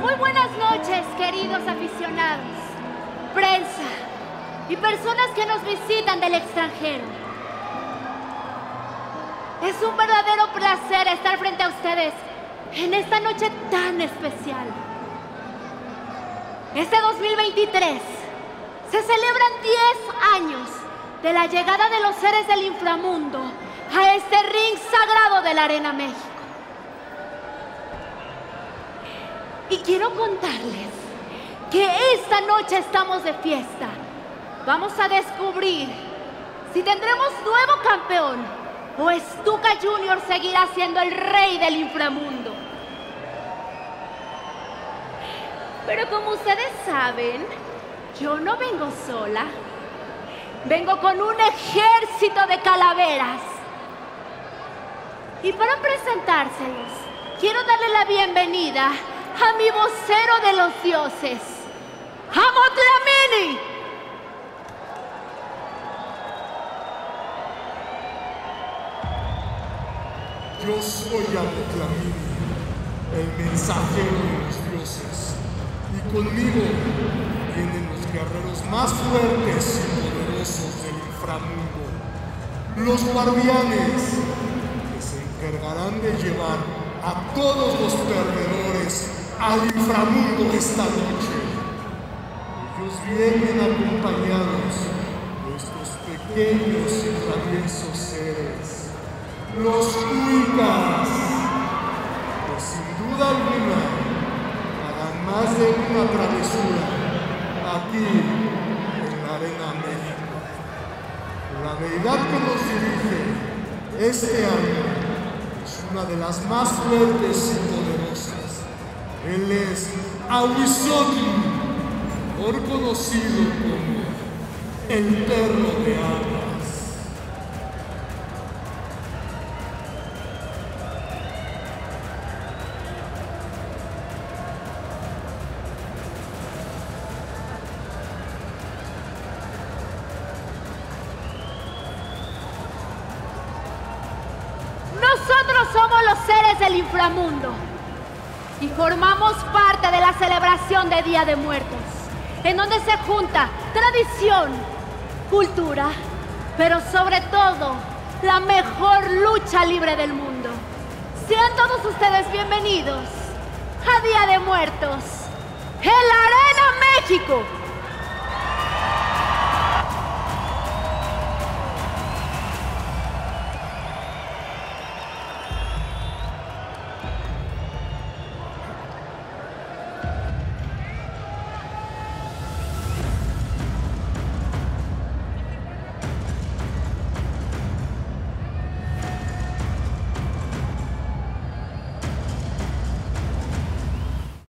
Muy buenas noches, queridos aficionados, prensa y personas que nos visitan del extranjero. Es un verdadero placer estar frente a ustedes en esta noche tan especial. Este 2023 se celebran 10 años de la llegada de los seres del inframundo a este ring sagrado de la Arena México. Y quiero contarles que esta noche estamos de fiesta. Vamos a descubrir si tendremos nuevo campeón o Stuka Junior seguirá siendo el rey del inframundo. Pero como ustedes saben, yo no vengo sola. Vengo con un ejército de calaveras. Y para presentárselos, quiero darle la bienvenida a mi vocero de los dioses, Amot Lamini. Yo soy Amot Lamini, el mensajero de los dioses, y conmigo vienen los guerreros más fuertes y poderosos del inframundo, los guardianes, que se encargarán de llevar a todos los perdedores al inframundo esta noche. Ellos vienen acompañados de estos pequeños y traviesos seres, los Cuicas, que sin duda alguna harán más de una travesura aquí en la Arena México. La deidad que nos dirige este año una de las más fuertes y poderosas. Él es Awisoti, mejor conocido como el perro de aguas. Nosotros los seres del inframundo y formamos parte de la celebración de Día de Muertos, en donde se junta tradición, cultura, pero sobre todo la mejor lucha libre del mundo. Sean todos ustedes bienvenidos a Día de Muertos en la Arena México.